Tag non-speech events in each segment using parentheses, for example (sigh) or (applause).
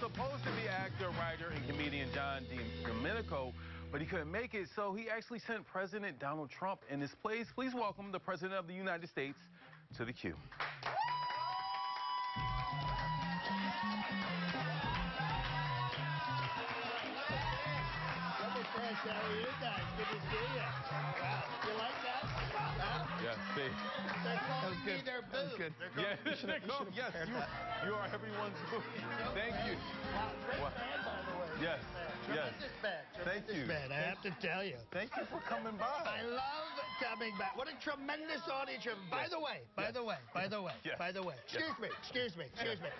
supposed to be actor, writer, and comedian John. Domenico, but he couldn't make it, so he actually sent President Donald Trump in his place. Please welcome the President of the United States to the Q. How are you guys? Good to see you. Wow. You like that? Huh? Yeah, see. They're calling me their boo. Good. They're calling Yeah, me their Nico, boo. yes, you, you are everyone's boo. Thank you. Wow, great? Band, by the way. Yes, yes. Tremendous band. Thank Tremendous you. band, I have to tell you. Thank you for coming by. I love coming back. What a tremendous audience. By Yes. the way, by Yes. the way, by the way, Yes. by the way. Excuse me, excuse me, excuse me.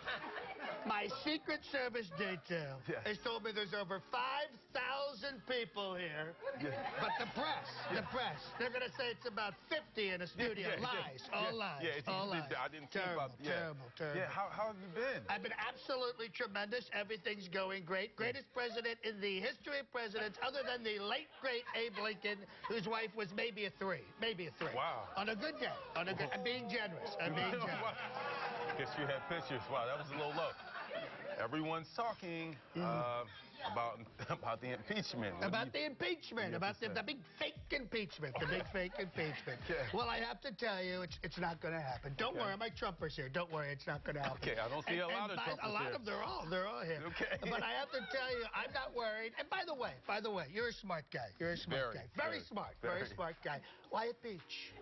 My Secret Service detail has told me there's over 5,000 people here. Yeah. But the press, the press, they're going to say it's about 50 in a studio. Yeah, yeah, lies, yeah, all yeah. lies, Yeah, it's- all it's- lies. I didn't terrible, about yeah. terrible, terrible. Yeah, how, how have you been? I've been absolutely tremendous. Everything's going great. Greatest president in the history of presidents, other than the late, great Abe Lincoln, whose wife was maybe a three. Maybe a three. Wow. On a good day. On a good I'm being generous. I'm being (laughs) generous. Guess you had pictures. Wow, that was a little low. Everyone's talking uh, about about the impeachment. What About the impeachment, about the, the big fake impeachment, the big fake (laughs) impeachment. Yeah. Well, I have to tell you, it's it's not going to happen. Don't Okay. worry, my Trumpers here. Don't worry, it's not going to happen. Okay, I don't see a lot of Trumpers A lot here. of they're all they're all here. Okay. But I have to tell you, I'm not worried. And by the way, by the way, you're a smart guy. You're a smart Very, guy. Very, very, smart. Very. very. smart guy. Wyatt Beach.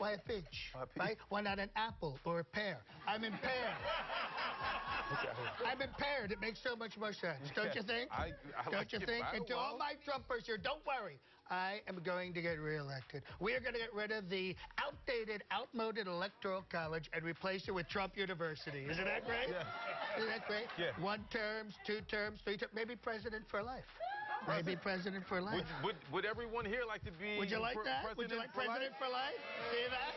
Wyatt Beach. Wyatt Beach. Right? Why not an apple or a pear? I'm impaired. (laughs) I'm impaired. It makes so much more sense, don't you think? I- I don't like you think? And to all my Trumpers here, don't worry. I am going to get reelected. We are going to get rid of the outdated, outmoded electoral college and replace it with Trump University. Isn't that great? Yeah. Isn't that great? Yeah. One terms, two terms, three terms, maybe president for life. Maybe president for life. Would, would, would everyone here like to be president? For life? Would you like that? president Would you like for life? president for life? See that?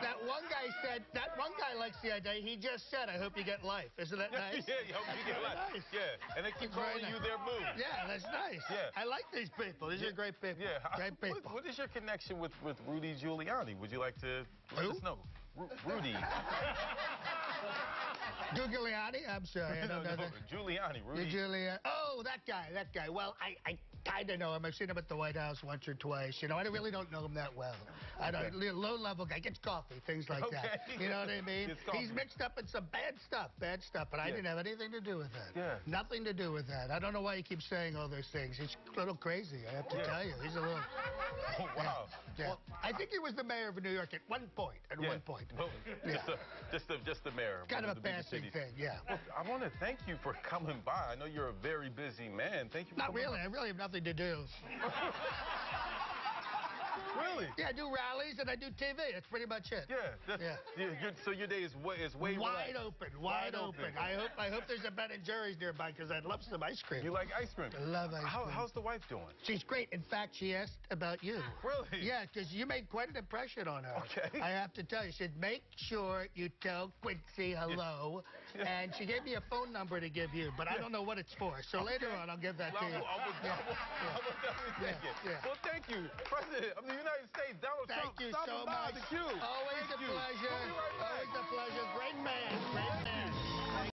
That one guy said, that one guy likes the idea. He just said, I hope you get life. Isn't that (laughs) nice? yeah, you hope you get life. nice. Yeah, and they keep It's calling you their boo. Yeah, that's nice. Yeah. I like these people. These are great people. Yeah. (laughs) Great people. What, what is your connection with, with Rudy Giuliani? Would you like to let Who? us know? Ru- Rudy. (laughs) Giuliani? I'm sorry. (laughs) No, know no. Giuliani. Rudy. Giuliani. Oh, that guy, that guy. Well, I, I kind of know him. I've seen him at the White House once or twice. You know, I really don't know him that well. I don't. Low-level guy gets coffee, things like that. Okay. You know what I (laughs) mean? He's mixed up in some bad stuff, bad stuff, but I Yeah. didn't have anything to do with that. Yeah. Nothing to do with that. I don't know why he keeps saying all those things. He's a little crazy. I have to Yeah. tell you, he's a little. Oh, (laughs) wow. Yeah. Well, I think he was the mayor of New York at one point. At one point. (laughs) Well. Just, a, just, a, just the mayor. Kind of a the passing thing, yeah. Well, I want to thank you for coming by. I know you're a very busy man. Thank you for Not really. I really have nothing to do. (laughs) Really? Yeah, I do rallies and I do TV. That's pretty much it. Yeah. That's, Yeah. so your day is way, is way Wide relaxed. open, wide, Wide open. open. I hope I hope there's a Ben and Jerry's nearby because I'd love some ice cream. You like ice cream? I love ice How, cream. how's the wife doing? She's great. In fact, she asked about you. Really? Yeah, because you made quite an impression on her. Okay. I have to tell you. She said, make sure you tell Quincy hello. (laughs) And she gave me a phone number to give you, but I don't know what it's for. So later on, I'll give that Well, to you. I will, I will, definitely take Yeah, it. yeah. Well, thank you, President of the United States, Donald Thank Trump. you so much. Always Thank a you. pleasure. We'll right. Always a pleasure. Great man. Great man.